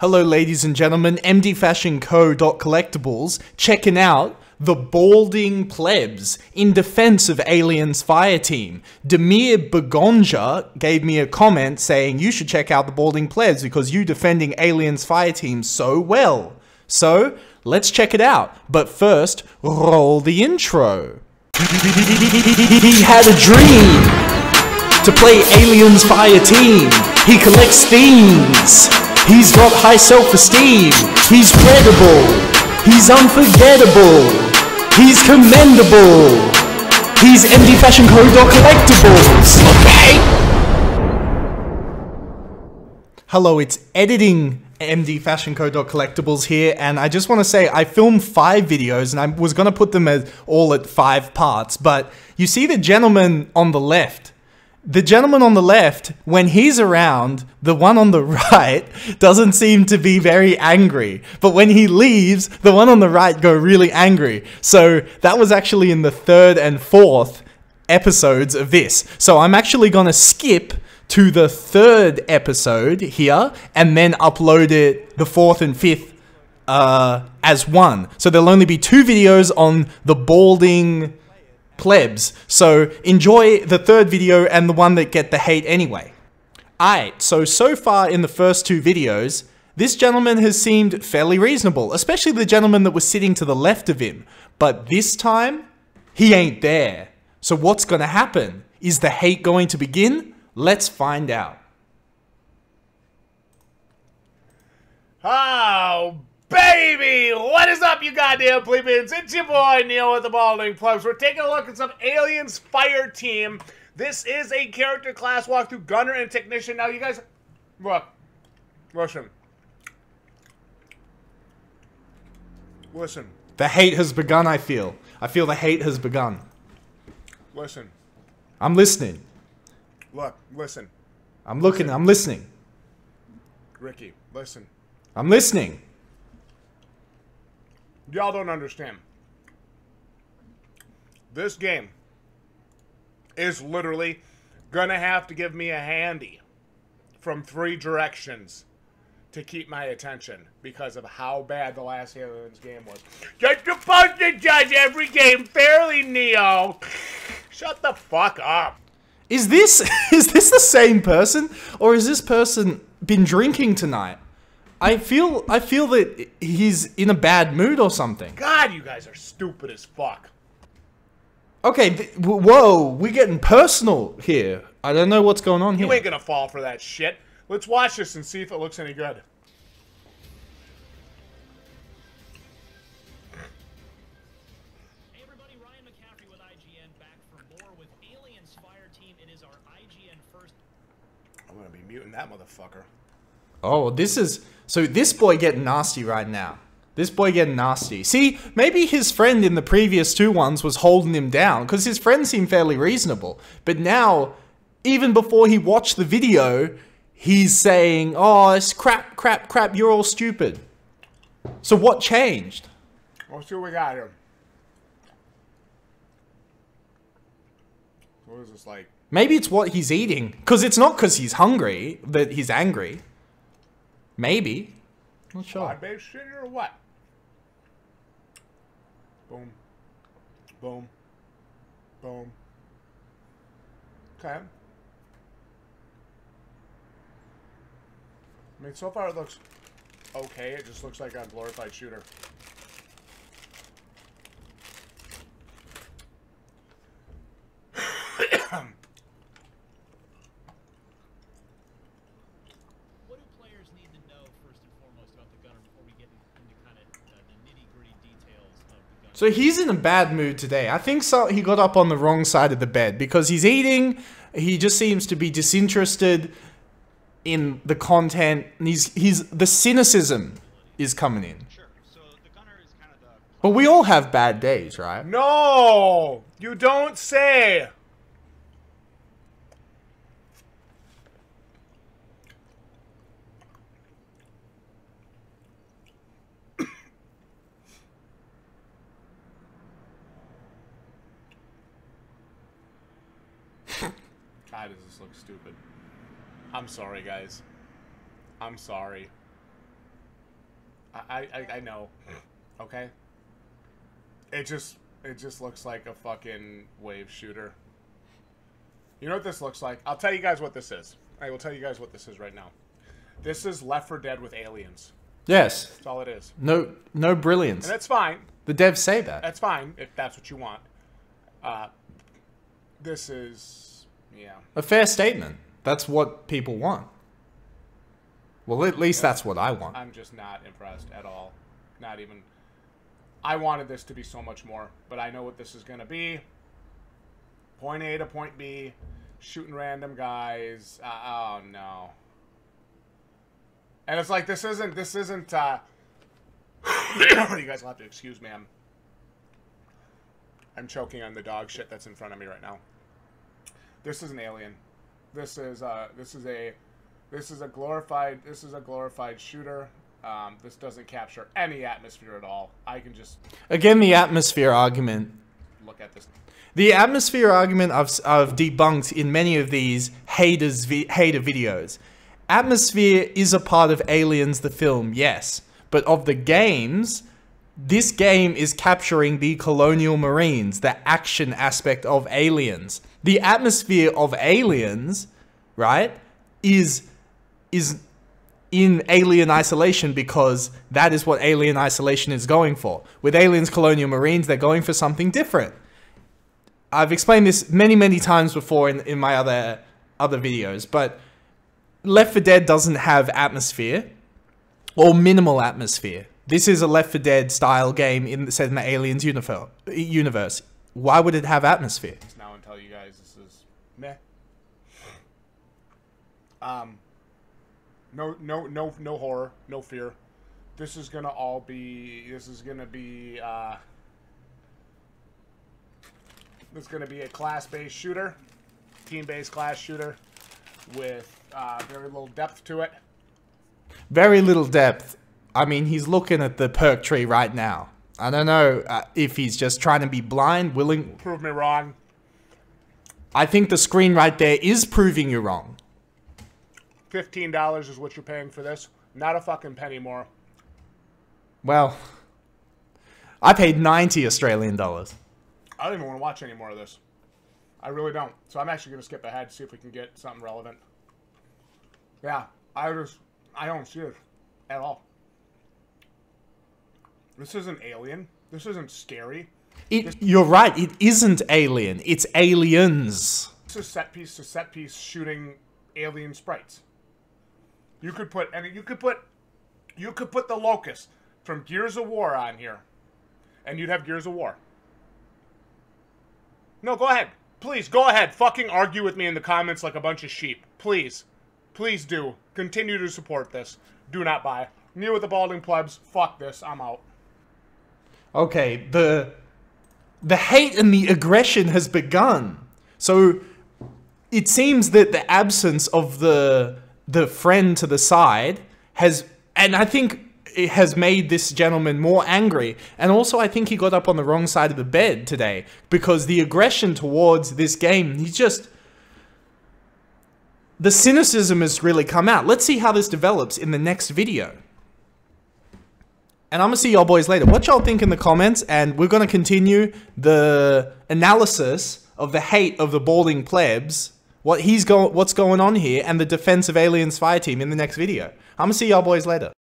Hello, ladies and gentlemen. MDFashionCo.collectibles checking out the balding plebs in defense of Aliens Fireteam. Demir Begonja gave me a comment saying you should check out the balding plebs because you defending Aliens Fireteam so well. So, let's check it out. But first, roll the intro. He had a dream to play Aliens Fireteam. He collects things. He's got high self-esteem. He's credible. He's unforgettable. He's commendable. He's MD Fashion Co Collectibles. Okay. Hello, it's editing MD Fashion Co Collectibles here, and I just want to say I filmed five videos, and I was gonna put them as all at five parts, but you see the gentleman on the left the gentleman on the left, when he's around, the one on the right doesn't seem to be very angry. But when he leaves, the one on the right go really angry. So that was actually in the third and fourth episodes of this. So I'm actually going to skip to the third episode here and then upload it the fourth and fifth uh, as one. So there'll only be two videos on the balding plebs. So enjoy the third video and the one that get the hate anyway. Alright, so so far in the first two videos, this gentleman has seemed fairly reasonable, especially the gentleman that was sitting to the left of him. But this time, he ain't there. So what's gonna happen? Is the hate going to begin? Let's find out. Oh, baby! What is up, you goddamn plebeians? It's your boy Neil with the Balding Plebs. We're taking a look at some Aliens Fireteam. This is a character class walkthrough, gunner and technician. Now, you guys, look, listen, listen, The hate has begun, I feel. I feel the hate has begun. listen, I'm listening. look, listen, I'm looking, I'm listening. Ricky, listen. I'm listening. Y'all don't understand. This game is literally gonna have to give me a handy from three directions to keep my attention because of how bad the last Aliens game was. You're supposed to judge every game fairly, Neo. Shut the fuck up. Is this is this the same person or is this person been drinking tonight? I feel I feel that he's in a bad mood or something. God, you guys are stupid as fuck. Okay, th- whoa, we're getting personal here. I don't know what's going on You here. You ain't gonna fall for that shit. Let's watch this and see if it looks any good. Hey everybody, Ryan McCaffrey with IGN back for more with Aliens Fire Team. It is our IGN first I'm gonna be muting that motherfucker. Oh, this is so this boy getting nasty right now. This boy getting nasty. See, maybe his friend in the previous two ones was holding him down because his friend seemed fairly reasonable. But now, even before he watched the video, he's saying, "Oh, it's crap, crap, crap. You're all stupid." So what changed? Let's see what we got here. What is this like? Maybe it's what he's eating because it's not because he's hungry that he's angry. Maybe. Not sure. Pod based shit or what? Boom. Boom. Boom. Okay. I mean, so far it looks okay. It just looks like a glorified shooter. What do players need to know first and foremost about the gunner before we get into kind of uh, the nitty gritty details of the gunner? So he's in a bad mood today. I think so he got up on the wrong side of the bed because he's eating. He just seems to be disinterested in the content. And he's he's the cynicism is coming in. Sure. So the gunner is kind of the But we all have bad days, right? No! You don't say! God, does this look stupid. I'm sorry, guys. I'm sorry. I, I, I know. Okay. It just it just looks like a fucking wave shooter. You know what this looks like? I'll tell you guys what this is. I will tell you guys what this is right now. This is Left 4 Dead with aliens. Yes. That's all it is. No, no brilliance. And that's fine. The devs say that. That's fine if that's what you want. Uh, this is yeah. A fair statement. That's what people want. Well, at least that's what I want. I'm just not impressed at all. Not even. I wanted this to be so much more, but I know what this is going to be. Point A to point B, shooting random guys. Uh, oh no. And it's like this isn't this isn't. uh You guys will have to excuse me. I'm. I'm choking on the dog shit that's in front of me right now. This is an alien. This is uh this is a this is a glorified this is a glorified shooter. Um, this doesn't capture any atmosphere at all. I can just Again, the atmosphere argument. look at this. The atmosphere argument I've, I've debunked in many of these haters vi- hater videos. Atmosphere is a part of Aliens, the film, yes. But of the games, this game is capturing the colonial marines, the action aspect of Aliens. The atmosphere of Aliens, right, is is in Alien Isolation because that is what Alien Isolation is going for. With Aliens Colonial Marines, they're going for something different. I've explained this many, many times before in, in my other other videos, but Left 4 Dead doesn't have atmosphere or minimal atmosphere. This is a Left 4 Dead style game in the, set in the Aliens universe. Why would it have atmosphere? Now and tell you guys this is meh. Um, no, no, no, no horror, no fear. This is gonna all be. This is gonna be. Uh, this is gonna be a class-based shooter, team-based class shooter, with uh, very little depth to it. Very little depth. I mean, he's looking at the perk tree right now. I don't know uh, if he's just trying to be blind, willing. Prove me wrong. I think the screen right there is proving you wrong. Fifteen dollars is what you're paying for this. Not a fucking penny more. Well, I paid 90 Australian dollars. I don't even want to watch any more of this. I really don't. So I'm actually going to skip ahead, to see if we can get something relevant. Yeah, I just, I don't see it at all. This isn't alien. This isn't scary. It, you're right, it isn't alien, it's aliens. This is set piece to set piece shooting alien sprites. You could put, and you could put, you could put the locust from Gears of War on here, and you'd have Gears of War. No, go ahead. Please, go ahead. Fucking argue with me in the comments like a bunch of sheep. Please. Please do. Continue to support this. Do not buy. Neil with the balding plebs. Fuck this. I'm out. Okay, the the hate and the aggression has begun. So it seems that the absence of the the friend to the side has and I think it has made this gentleman more angry. And also I think he got up on the wrong side of the bed today because the aggression towards this game, he just the cynicism has really come out. Let's see how this develops in the next video. And I'm gonna see y'all boys later. What y'all think in the comments, and we're gonna continue the analysis of the hate of the balding plebs, what he's going, what's going on here, and the defense of aliens fireteam in the next video. I'm gonna see y'all boys later.